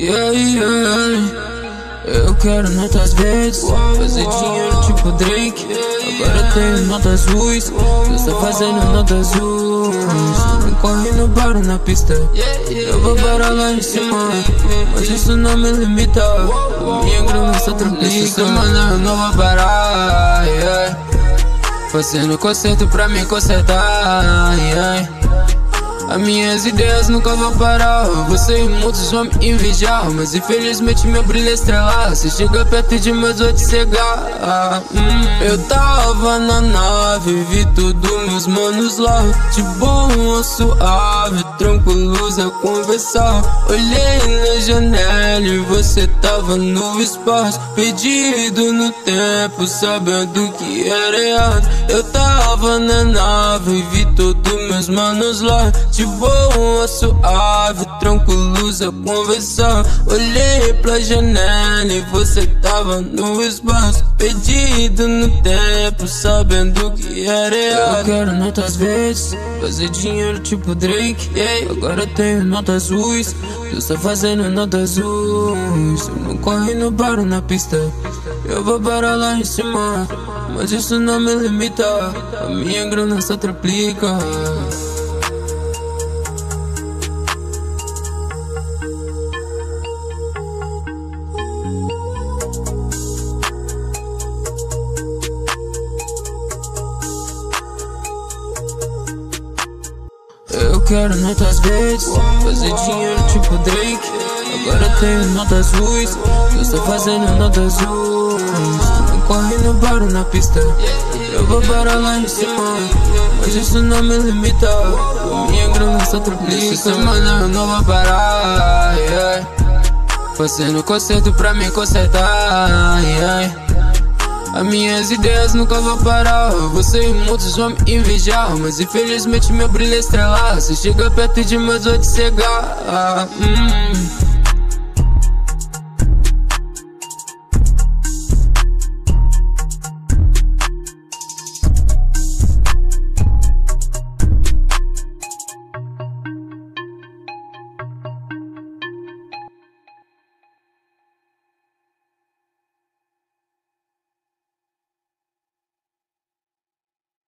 Yeah, yeah. Eu quero notas verdes, fazer dinheiro tipo Drake. Agora tenho notas azuis, tu está fazendo notas azuis. Não corre no bar na pista, eu vou parar lá em cima. Mas isso não me limita, minha grana só triplica. Essa semana eu não vou parar, yeah. Fazendo concerto pra me consertar, yeah. As minhas ideias nunca vão parar. Você e muitos vão me invejar Mas infelizmente meu brilho é estrelar. Se chega perto de meus vou te cegar hum, Eu tava na nave Vi tudo meus manos lá. De boa, suave Tranquilos a conversar. Olhei na janela E você tava no espaço. Perdido no tempo Sabendo que era errado. Eu tava na nave Vi todos meus manos lá de boa, suave, tranquilos a conversar. Olhei pra janela e você tava no espaço, perdido no tempo, sabendo que era real. Eu quero notas verdes, fazer dinheiro tipo Drake. Yeah. Agora tenho notas azuis, tu está fazendo notas azuis. Eu não corre, não paro na pista, eu vou parar lá em cima. Mas isso não me limita, a minha grana só triplica. Eu quero notas verdes, fazer dinheiro tipo Drake. Tenho notas azuis, eu estou fazendo notas azuis. Não corre, não paro na pista, eu vou parar lá em cima. Mas isso não me limita, minha grana só triplica. Essa semana eu não vou parar, yeah. Fazendo concerto pra me consertar, yeah. As minhas ideias nunca vão parar Você e muitos vão me invejar Mas infelizmente meu brilho é estrelar Se chega perto de meus te cegar hum.